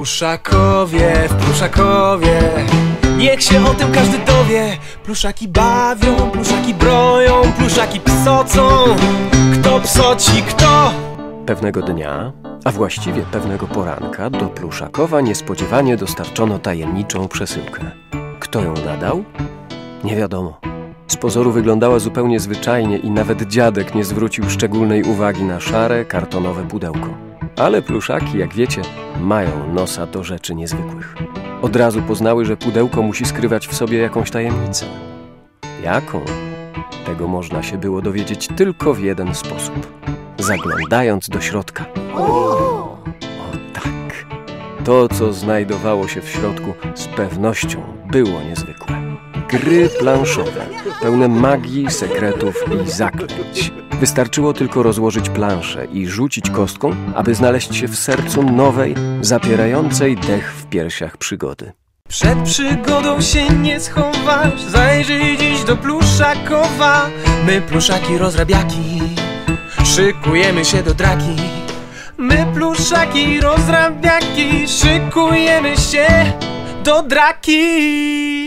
Pluszakowie w Pluszakowie Niech się o tym każdy dowie Pluszaki bawią, pluszaki broją Pluszaki psocą Kto psoci, kto? Pewnego dnia, a właściwie pewnego poranka, do Pluszakowa niespodziewanie dostarczono tajemniczą przesyłkę. Kto ją nadał? Nie wiadomo. Z pozoru wyglądała zupełnie zwyczajnie i nawet dziadek nie zwrócił szczególnej uwagi na szare, kartonowe pudełko. Ale pluszaki, jak wiecie, mają nosa do rzeczy niezwykłych. Od razu poznały, że pudełko musi skrywać w sobie jakąś tajemnicę. Jaką? Tego można się było dowiedzieć tylko w jeden sposób. Zaglądając do środka. O tak. To, co znajdowało się w środku, z pewnością było niezwykłe. Gry planszowe, pełne magii, sekretów i zaklęć. Wystarczyło tylko rozłożyć planszę i rzucić kostką, aby znaleźć się w sercu nowej, zapierającej dech w piersiach przygody. Przed przygodą się nie schowasz Zajrzyj dziś do Pluszakowa. My pluszaki rozrabiaki Szykujemy się do draki. My pluszaki rozrabiaki Szykujemy się do draki